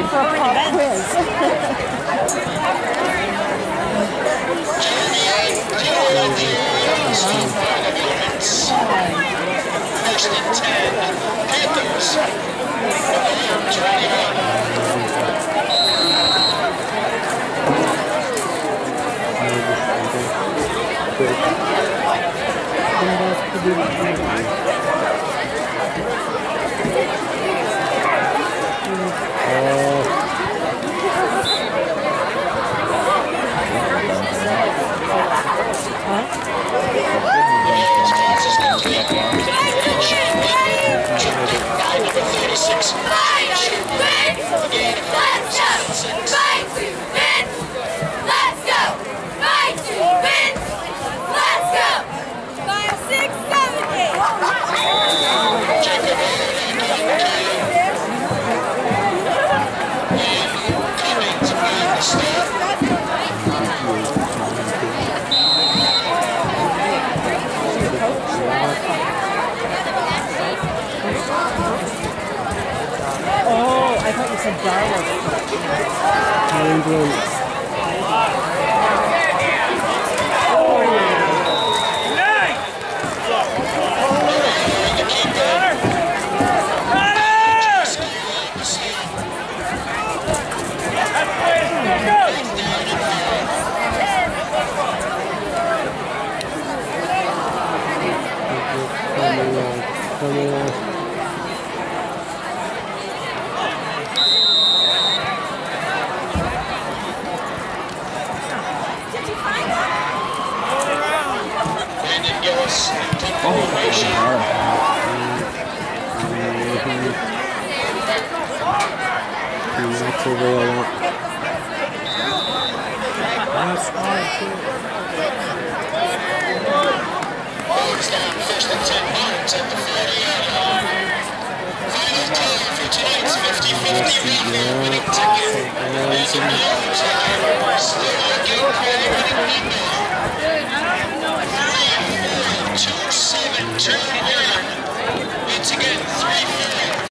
ready for a pop quiz. Thank you. Said Darla. England. Coming on, coming on. Formation. That's first and 10 points at the 38. Final time for tonight's 50-50 raffle winning ticket. And still